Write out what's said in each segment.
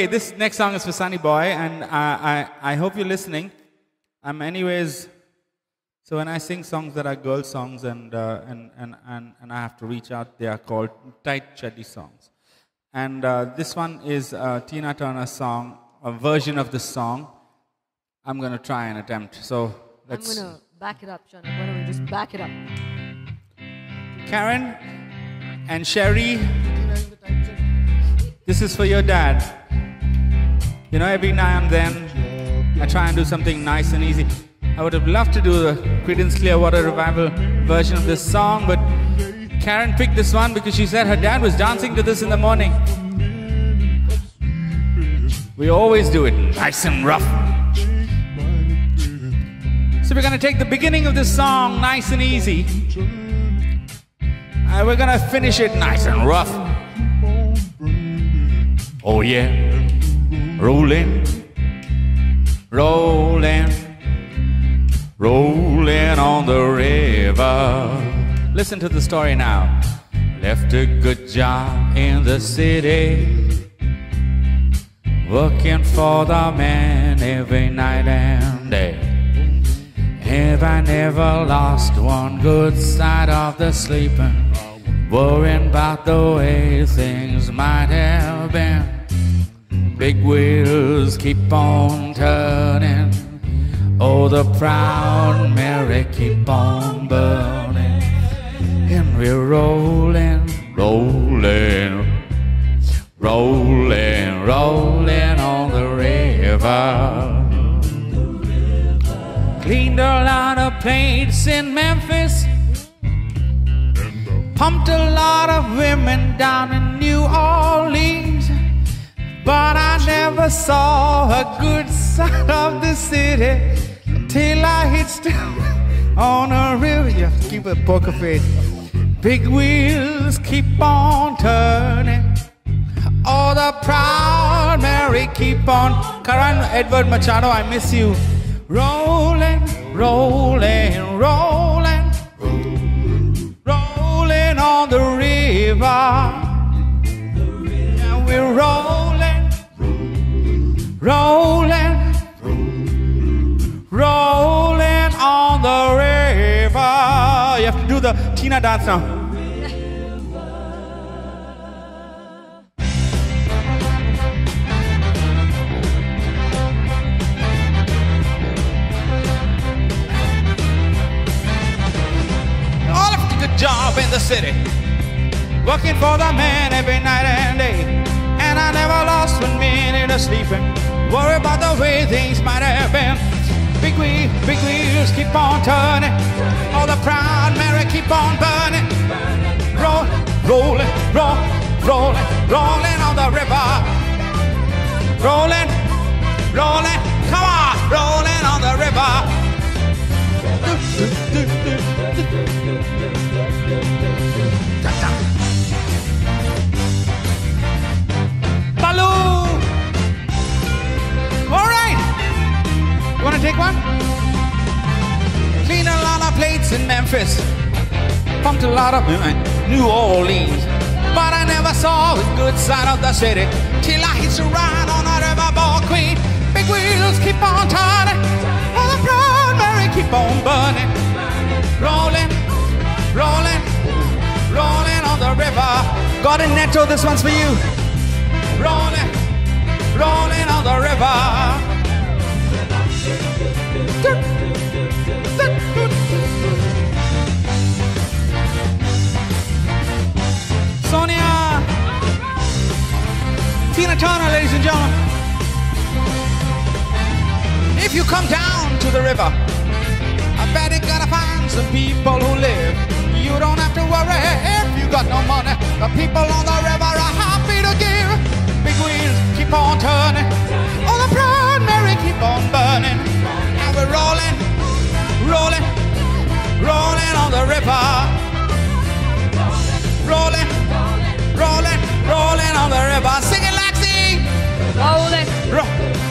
Okay, this next song is for Sunny Boy, and I, I, I hope you're listening. I'm, anyways, so when I sing songs that are girl songs and, uh, and, and, and, and I have to reach out, they are called tight chaddi songs. And uh, this one is uh, Tina Turner's song, a version of the song. I'm going to try and attempt. So let's. I'm going to back it up, Sean. Why don't we just back it up? Karen and Sherry, this is for your dad. You know, every now and then I try and do something nice and easy. I would have loved to do the Creedence Clearwater Revival version of this song, but Karen picked this one because she said her dad was dancing to this in the morning. We always do it nice and rough. So we're going to take the beginning of this song nice and easy. And we're going to finish it nice and rough. Oh yeah. Rolling, rolling, rolling on the river. Listen to the story now. Left a good job in the city, working for the man every night and day. Have I never lost one good side of the sleeping, worrying about the way things might have been? Big wheels keep on turning. Oh, the proud Mary keep on burning. And we're rolling, rolling, rolling, rolling on the river. Cleaned a lot of plates in Memphis. Pumped a lot of women down in New Orleans. But I never saw a good side of the city till I hitched on a river. You have to keep a poker face. Big wheels keep on turning. Oh, the proud Mary keep on. Karan Edward Machado, I miss you. Rolling, rolling, rolling, rolling on the river. And we're rolling rolling, rolling on the river. You have to do the Tina dance now. Job in the city, working for the man every night and day, and I never sleeping. Worry about the way things might have been. Big wheels, big wheels keep on turning. All the proud Mary keep on burning. Roll, rolling, roll, rolling, rolling on the river. Rolling, rolling, come on, rolling on the river. Baloo! Take one? Clean a lot of plates in Memphis. Pumped a lot of New Orleans. But I never saw the good side of the city till I hit a ride on a riverboat queen. Big wheels keep on turning. And the proud Mary keep on burning. Rolling, rolling, rolling on the river. Godwin Netto, this one's for you. Rolling rolling on the river. If you come down to the river, I bet you're gonna find some people who live. You don't have to worry if you got no money. The people on the river are happy to give.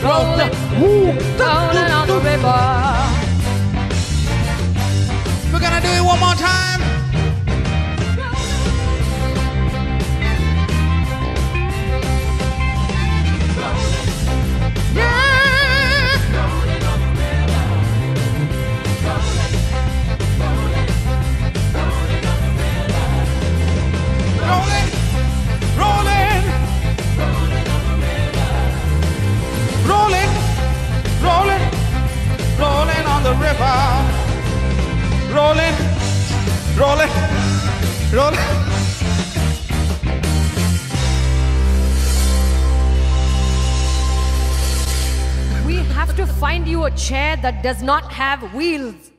Rolling, Woo. on the river. We're gonna do it one more time. We have to find you a chair that does not have wheels.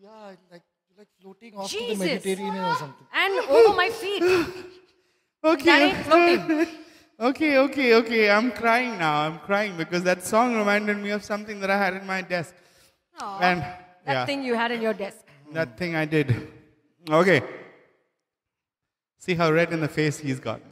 Yeah, like like floating off to the Mediterranean or something. And over my feet. Okay. Danny, floating. Okay, okay, okay. I'm crying now. I'm crying because that song reminded me of something that I had in my desk. Aw, And that yeah, thing you had in your desk. that thing I did. Okay. See how red in the face he's got.